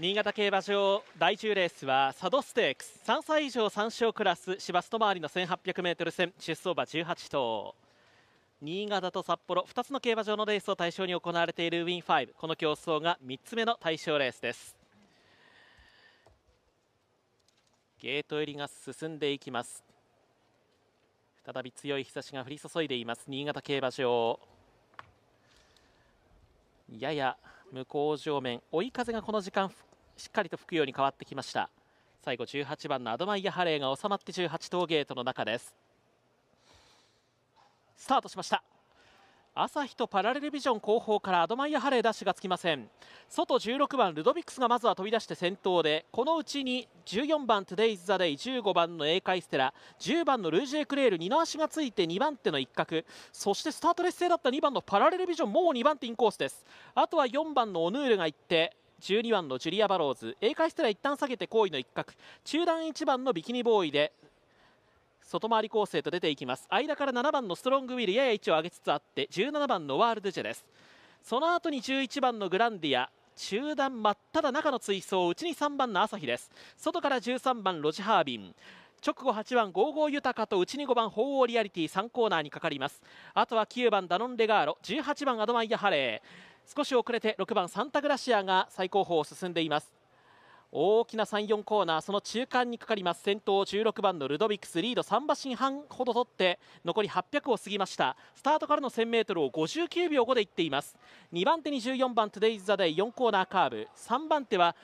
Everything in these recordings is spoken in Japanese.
新潟競馬場第10レースは佐渡ステークス3歳以上3勝クラス芝外回りの 1800m 戦出走馬18頭。新潟と札幌2つの競馬場のレースを対象に行われているウィン5この競争が3つ目の対象レースです。ゲート入りが進んでいきます。再び強い日差しが降り注いでいます新潟競馬場。やや向こう上面追い風がこの時間しっかりと吹くように変わってきました。最後18番のアドマイヤ・ハレーが収まって18頭ゲートの中です。スタートしました。朝日とパラレルビジョン後方からアドマイヤ・ハレーダッシュがつきません。外16番ルドビックスがまずは飛び出して先頭でこのうちに14番トゥデイズ・ザ・デイ15番のエイカイステラ10番のルージュエクレール二の足がついて2番手の一角そしてスタート劣勢だった2番のパラレルビジョンもう2番手インコースです。あとは4番のオヌールが行って12番のジュリア・バローズ英会ステラ一旦下げて後位の一角。中段1番のビキニボーイで外回り構成と出ていきます。間から7番のストロングウィルやや位置を上げつつあって17番のワールドジェですその後に11番のグランディア中段真っ只中の追走内に3番の朝日です。外から13番ロジハービン。直後8番ゴーゴーユタカと内に5番ホウオウリアリティ3コーナーにかかります。あとは9番ダノンレガーロ18番アドマイヤハレー。少し遅れて6番サンタグラシアが最後方を進んでいます。大きな3-4コーナーその中間にかかります。先頭16番のルドビックスリード3馬身半ほど取って残り800を過ぎました。スタートからの 1000m を59秒5でいっています。2番手に14番トゥデイズ・ザ・デイ4コーナーカーブ。3番手は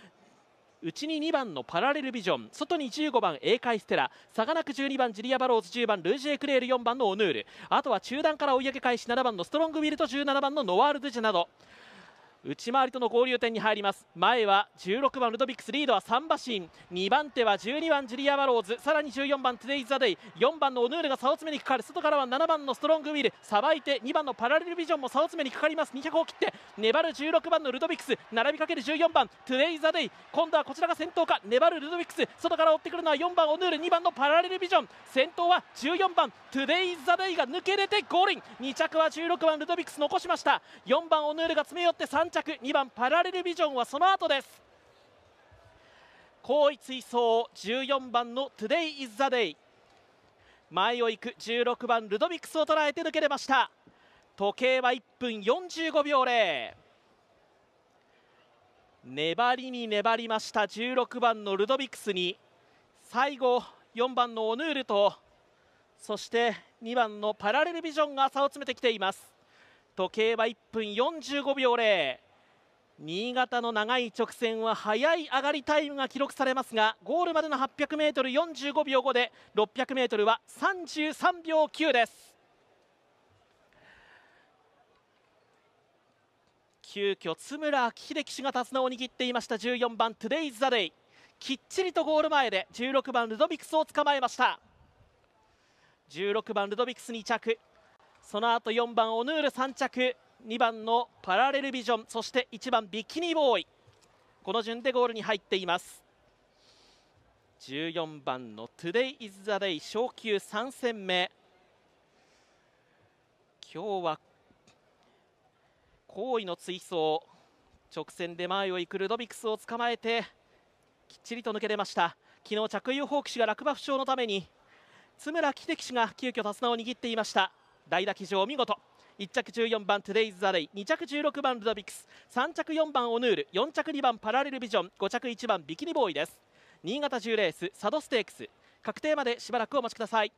内に2番のパラレルビジョン外に15番エイカイステラ差がなく12番ジュリア・バローズ10番ルージュエクレール4番のオヌールあとは中団から追い上げ開始7番のストロングウィルと17番のノワール・ドジェなど。内回りとの合流点に入ります。前は16番ルドビックスリードは3馬身2番手は12番ジュリア・バローズ。さらに14番トゥデイ・ザ・デイ。4番のオヌールが差を詰めにかかる。外からは7番のストロングウィル。さばいて2番のパラレルビジョンも差を詰めにかかります。200を切って粘る16番のルドビックス。並びかける14番トゥデイ・ザ・デイ。今度はこちらが先頭か。粘るルドビックス。外から追ってくるのは4番オヌール。2番のパラレルビジョン。先頭は14番トゥデイ・ザ・デイが抜け出てゴールイン。2着は16番ルドビックス残しました。4番オヌールが詰め寄って3着2番パラレルビジョンはその後です。後位追走14番の Today is the day 前を行く16番ルドビックスを捉えて抜け出ました。時計は1分45秒0粘りに粘りました16番のルドビックスに。最後4番のオヌールとそして2番のパラレルビジョンが差を詰めてきています。時計は1分45秒0新潟の長い直線は速い上がりタイムが記録されますがゴールまでの 800m45 秒後で 600m は33秒9です。急遽津村明秀樹氏が手綱を握っていました。14番 Today's the day きっちりとゴール前で16番ルドビクスを捕まえました。16番ルドビクス2着その後4番オヌール3着。2番のパラレルビジョンそして1番ビキニボーイ。この順でゴールに入っています。14番の Today is the day 昇級3戦目。今日は好位の追走直線で前を行くルドビクスを捕まえてきっちりと抜け出ました。昨日着衣放棄士が落馬負傷のために津村秀樹氏が急遽手綱を握っていました。代打騎乗見事。1着14番トゥデイズ・ザ・レイ。2着16番ルドビクス。3着4番オヌール。4着2番パラレルビジョン。5着1番ビキニボーイです。新潟10レースサドステークス。確定までしばらくお待ちください。